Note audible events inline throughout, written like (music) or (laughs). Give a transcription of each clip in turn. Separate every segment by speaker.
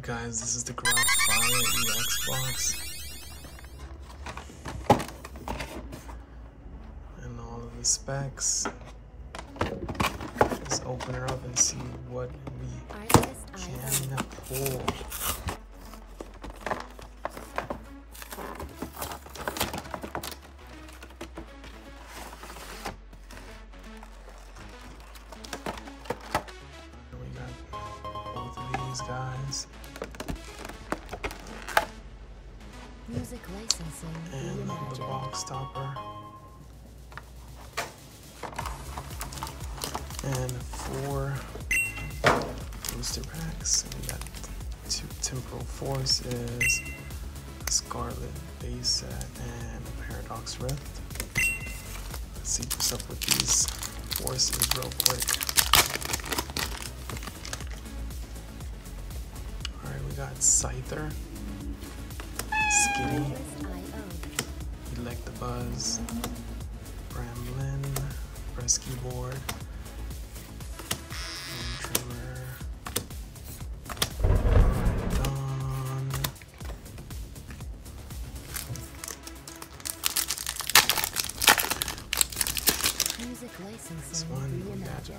Speaker 1: Alright guys, this is the Garage Fire EX box. And all of the specs. Let's open her up and see what we can pull.
Speaker 2: Music licensing
Speaker 1: and the box topper. And four booster packs. We got two Temporal Forces, a Scarlet base set, and a Paradox Rift. Let's see what's up with these forces real quick. Alright, we got Scyther, Skinny,
Speaker 2: the
Speaker 1: Buzz. Bramblin, Press Keyboard, Wind Dawn,
Speaker 2: Music
Speaker 1: this one, we got.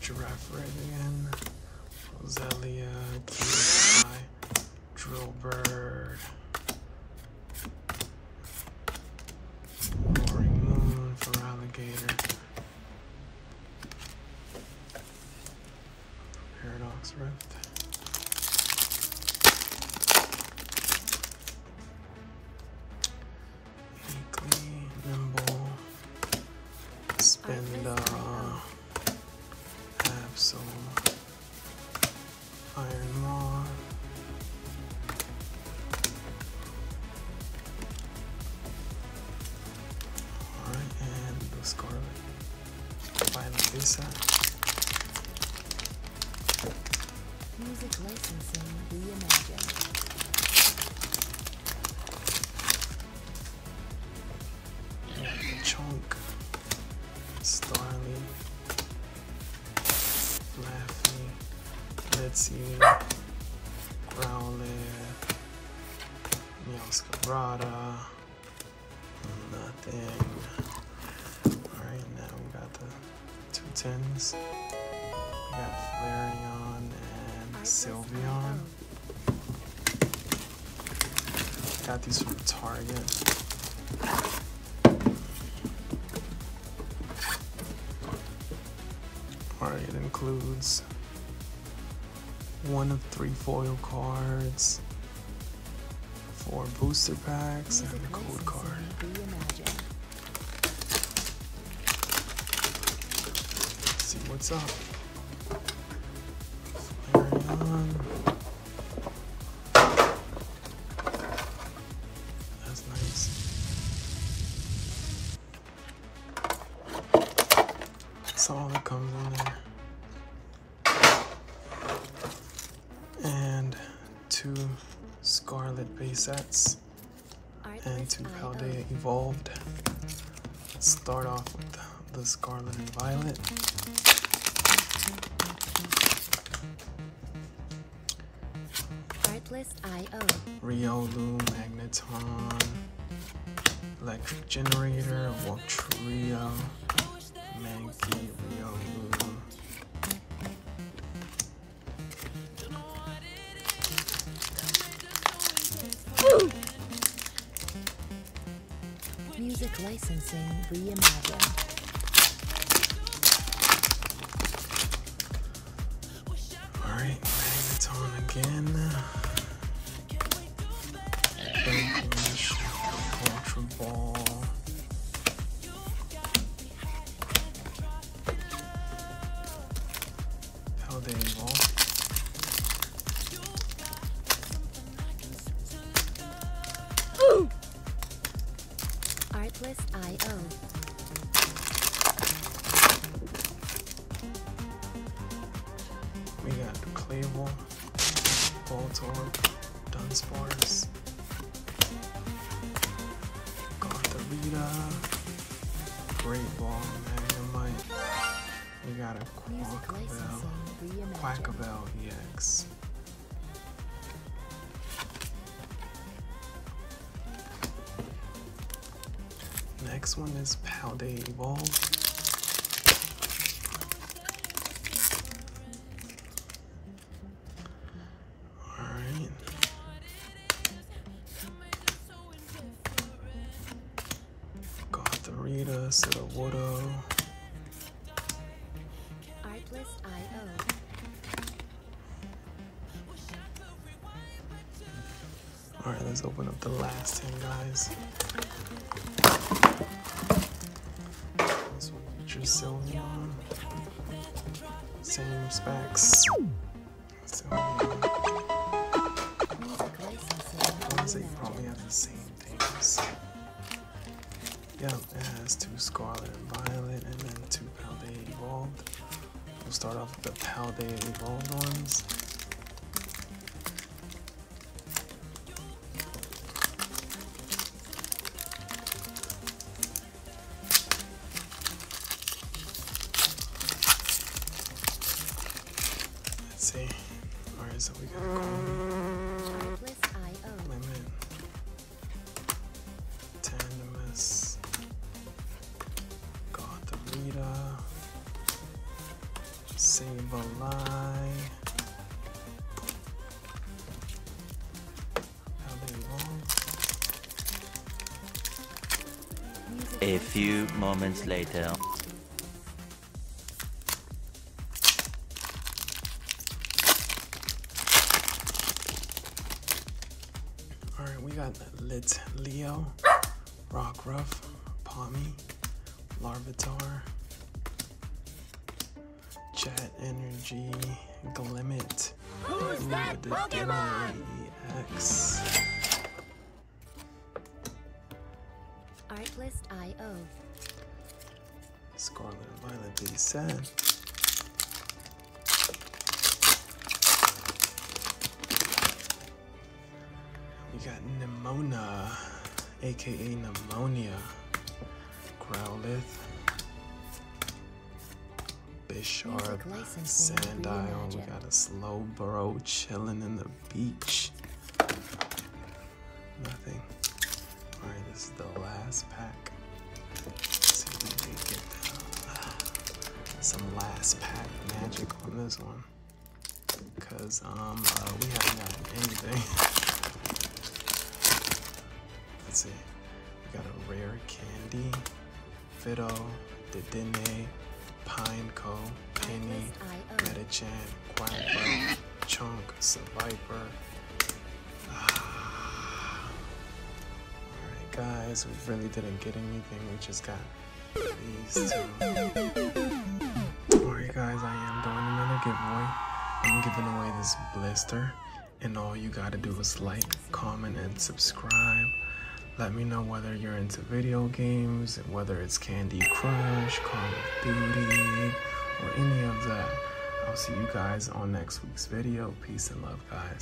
Speaker 1: Giraffe Red again, Roselia, Cutie Pie, Spinda, uh, Absol, Iron Maw, Alright, and the Scarlet.
Speaker 2: Music licensing reimagined.
Speaker 1: Chunk, Laffy, Litzy, Growlithe, Meowscarada, nothing. Alright, now we got the two tins. We got Flareon and Sylveon. Got these from Target. Includes one of three foil cards, four booster packs, and a code card. Let's see what's up. Flareon. Scarlet base sets and
Speaker 2: to.
Speaker 1: Paldea Evolved. Let's start off with the Scarlet and Violet. Riolu, Magneton, Electric Generator, Waltrio, Mankey, Riolu.
Speaker 2: Music licensing reimagined.
Speaker 1: Alright, Magneton again. We got Clavell, Voltorb, Dunsparce, Gothorita, Great Ball, Magnemite. We got a
Speaker 2: Quaquaval.
Speaker 1: Quaquaval EX. Next one is Paldea Evolve. Alright. Gothorita, Sudowoodo.
Speaker 2: Artlist IO.
Speaker 1: Alright, let's open up the last 10, guys. This one features Sylveon. Same specs. Sylveon. Probably have the same things. Yep, it has two Scarlet and Violet and then two Paldea Evolved. We'll start off with the Paldea Evolved ones. Alright, so we got Coleman.
Speaker 2: Artlist IO.
Speaker 1: Lemon, Tandemaus, Gothorita, Sableye, how they evolve.
Speaker 3: A few moments
Speaker 2: reimagined.
Speaker 3: Later.
Speaker 1: Alright, we got Lit Leo, Rockruff, Palmy, Larvitar, Jet Energy, Glimmet, Who's that Pokemon? EX.
Speaker 2: Artlist IO.
Speaker 1: Scarlet and Violet they said. We got Nimona, aka Pneumonia, Growlithe, Bisharp, Sandile. We got a slow bro chilling in the beach. Nothing. Alright, this is the last pack. Let's see if we can get some last pack magic on this one. Cause um uh, we haven't gotten anything. (laughs) Let's see. We got a rare candy, Fiddle, Dedenne, Pineco, Penny. Metachan, Quackbird, Chunk, Survivor. Ah. Alright guys, we really didn't get anything, we just got these two. Alright guys, I am doing another giveaway. I'm giving away this blister, and all you gotta do is like, comment, and subscribe. Let me know whether you're into video games, whether it's Candy Crush, Call of Duty, or any of that. I'll see you guys on next week's video. Peace and love, guys.